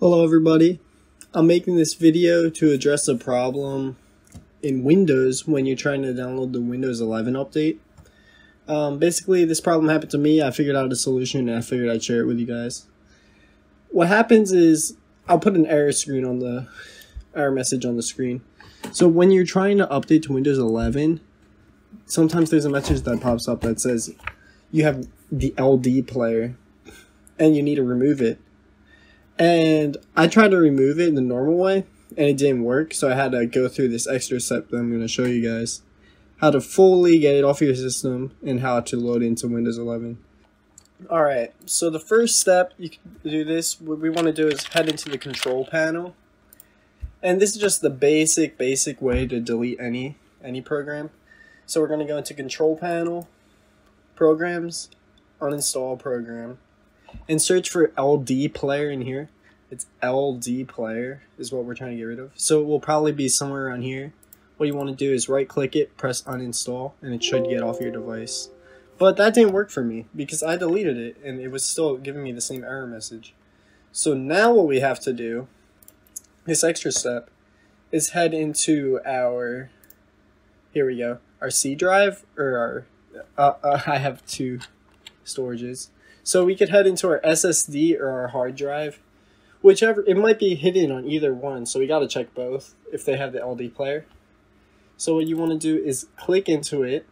Hello everybody. I'm making this video to address a problem in Windows when you're trying to download the Windows 11 update. Um, basically, this problem happened to me. I figured out a solution and I figured I'd share it with you guys. What happens is I'll put an error screen on the error message on the screen. So when you're trying to update to Windows 11, sometimes there's a message that pops up that says you have the LD player and you need to remove it and I tried to remove it in the normal way, and it didn't work, so I had to go through this extra step that I'm going to show you guys. How to fully get it off your system, and how to load into Windows 11. Alright, so the first step you can do this, what we want to do is head into the control panel. And this is just the basic, basic way to delete any, any program. So we're going to go into control panel, programs, uninstall program, and search for LD player in here. It's LD player is what we're trying to get rid of. So it will probably be somewhere around here. What you want to do is right click it, press uninstall, and it should get off your device. But that didn't work for me because I deleted it and it was still giving me the same error message. So now what we have to do, this extra step, is head into our, here we go, our C drive, or our, uh, uh, I have two storages. So we could head into our SSD or our hard drive, whichever, it might be hidden on either one, so we gotta check both if they have the LD player. So what you wanna do is click into it,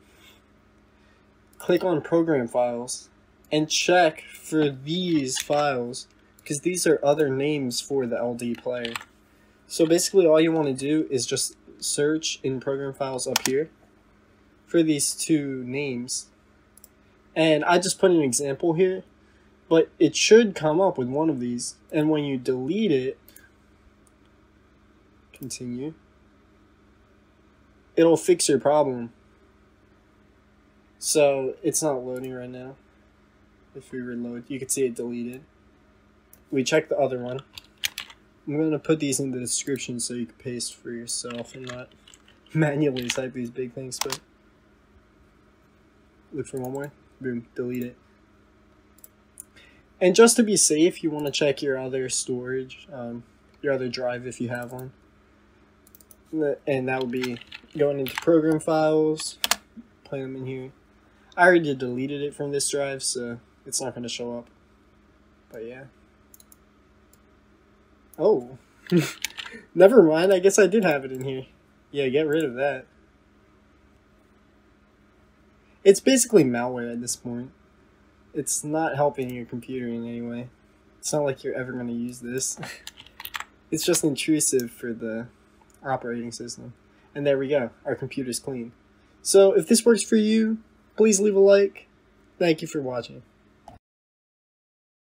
click on program files, and check for these files, because these are other names for the LD player. So basically all you wanna do is just search in program files up here for these two names and I just put an example here, but it should come up with one of these. And when you delete it, continue, it'll fix your problem. So it's not loading right now. If we reload, you can see it deleted. We check the other one. I'm going to put these in the description so you can paste for yourself and not manually type these big things, but look for one more boom, delete it. And just to be safe, you want to check your other storage, um, your other drive if you have one. And that would be going into program files, play them in here. I already deleted it from this drive, so it's not going to show up. But yeah. Oh. Never mind, I guess I did have it in here. Yeah, get rid of that. It's basically malware at this point. It's not helping your computer in any way. It's not like you're ever going to use this. it's just intrusive for the operating system. And there we go. Our computer's clean. So if this works for you, please leave a like. Thank you for watching.